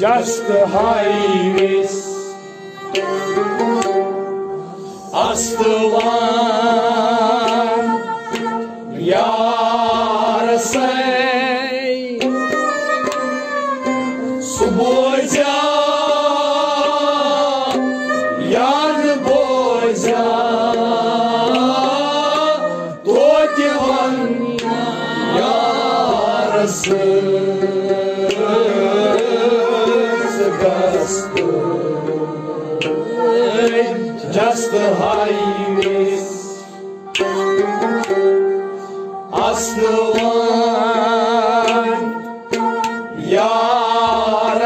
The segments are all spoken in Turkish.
Just the highways astılan The highways Aslıvan Yarasay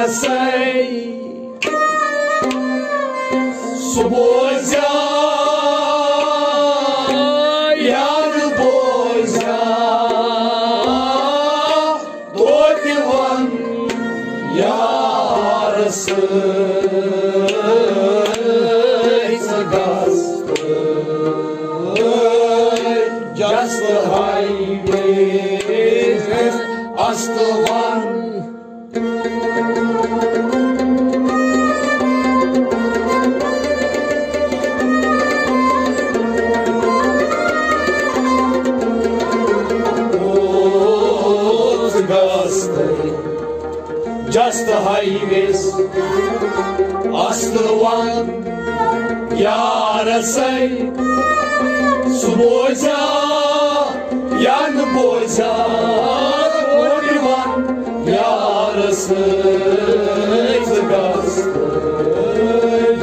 Subozya Master.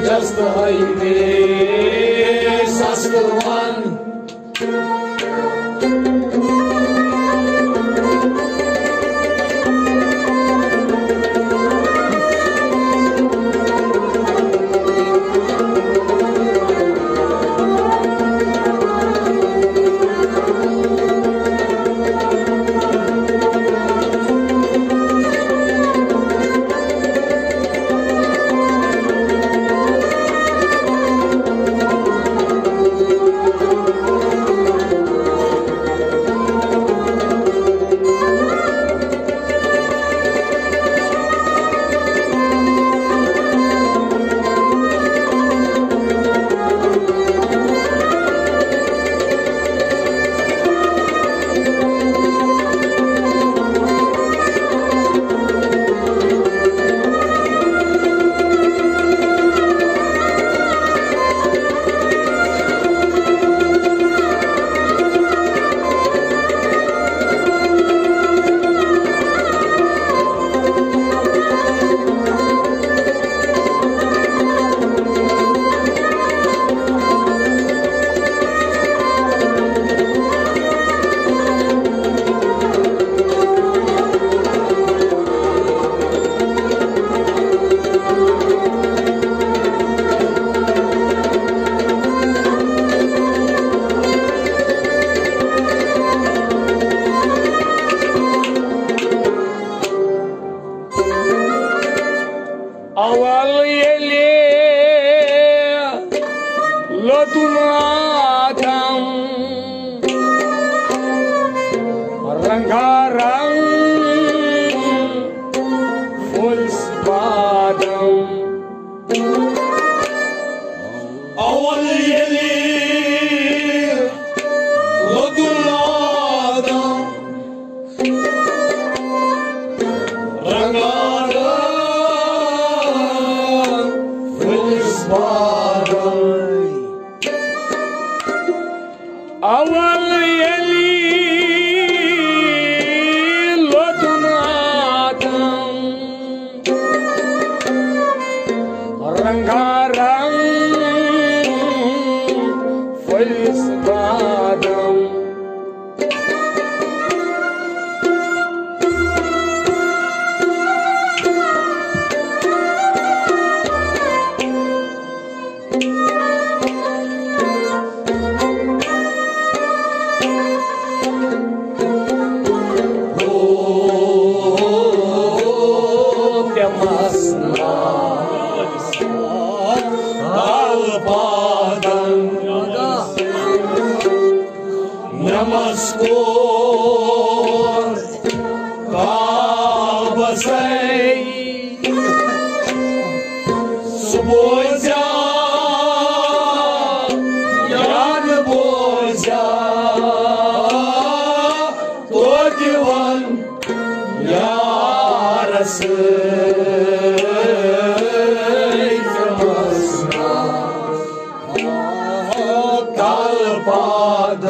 Just the highways задумал. ali. पाद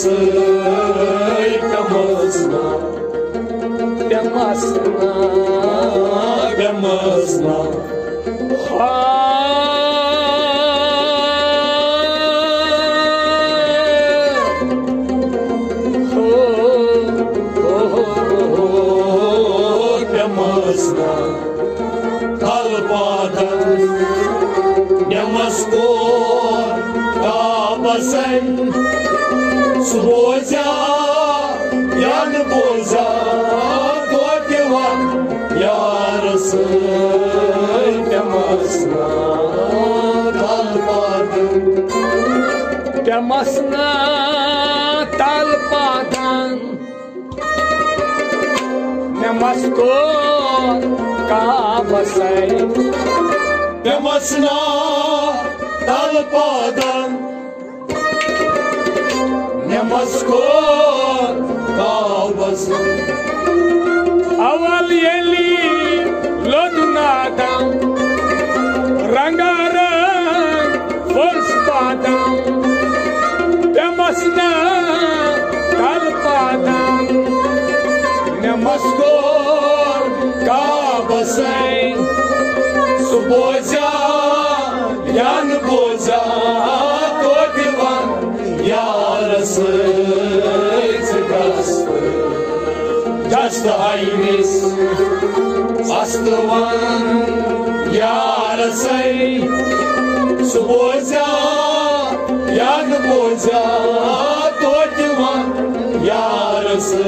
Yarası Yamasna Yamasna Yamasna Yamasna Yamasına talpadan Namaskor kafasay Yamasına talpadan Namaskor kafasay Aval yeli lodunadan Subozya Yan Bozya Todivan Yarası Zıgastı Jasta Aynis Astıvan Yarası? Subozya Yan Bozya Todivan Yarası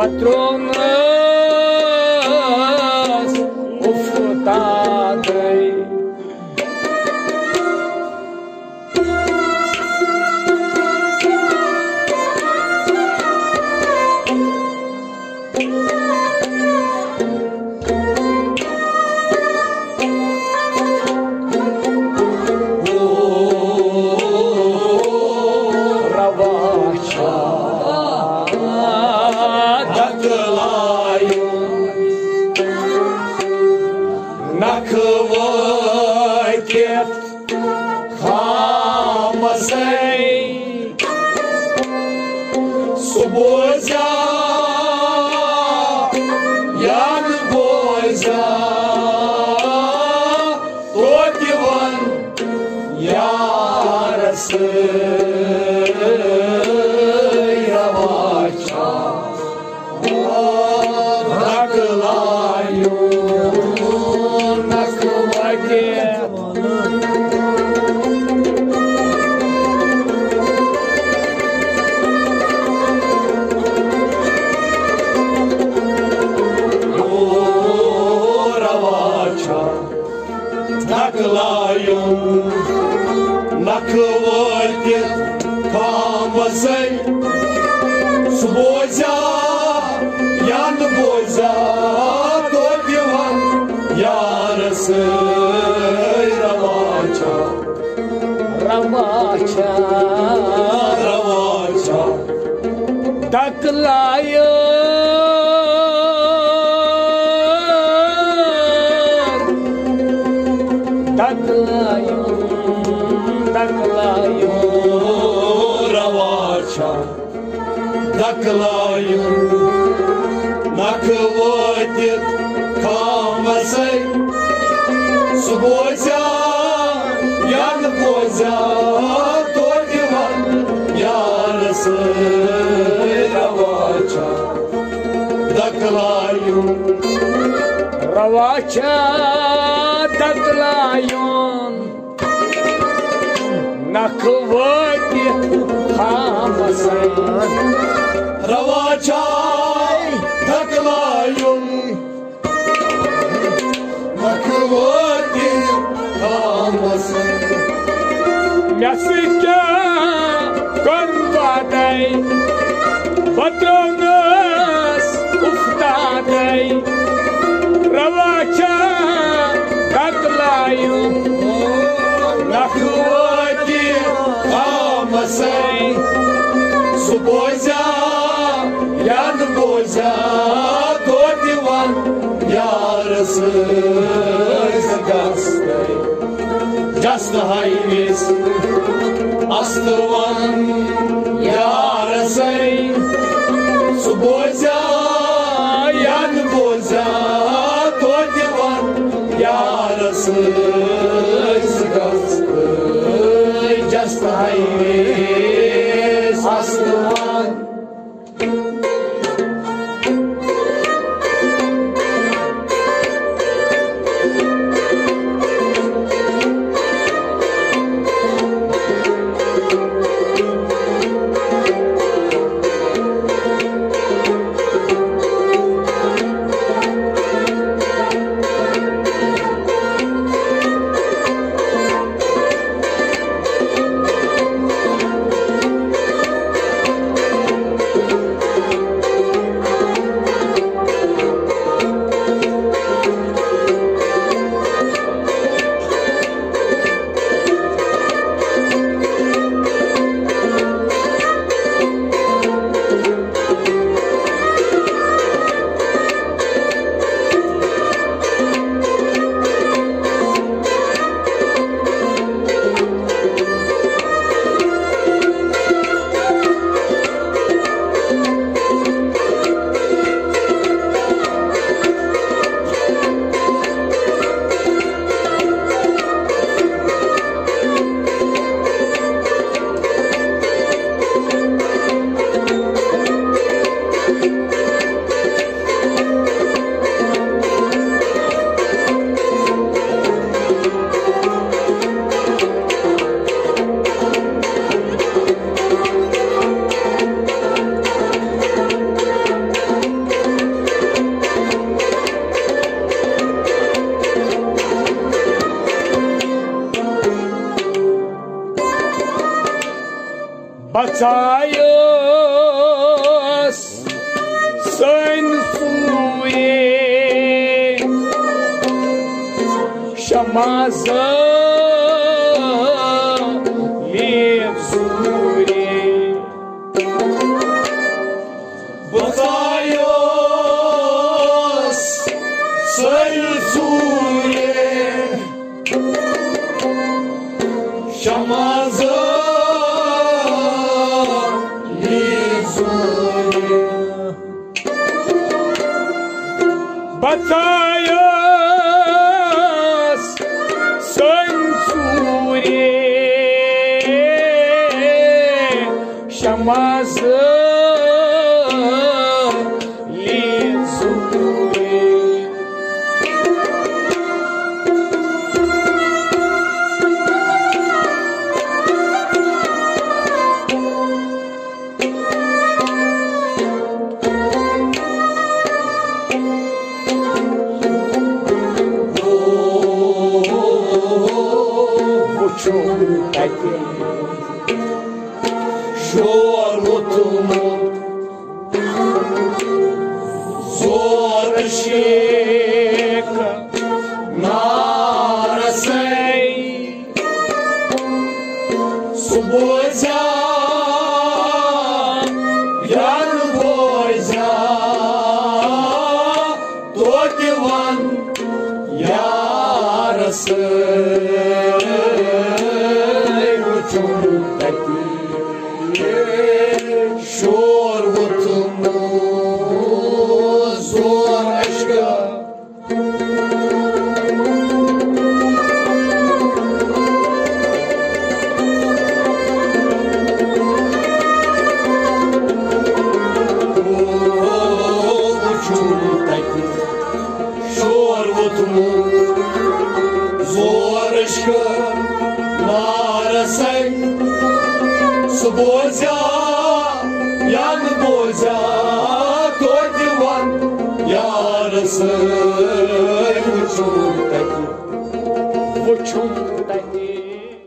патроны. ਤੱਕ ਲਾਇਓ ਤੱਕ ਲਾਇਓ ਤੱਕ ਲਾਇਓ ਰਵਾਚਾ ਤੱਕ ਲਾਇਓ ਨਕ водит камасей Субботя, я на позя savaşa taklayın nakvadi kamasan ravaça taklayın nakvadi kamasan mesike kanvaday patrona камасы, субозя, ян бозя, топиван, ярысы загастай, Jastahayız, astıvan, yarısay, Subozya, yan bozya, todivan, yarısı Amen. Mas mas eu Deus.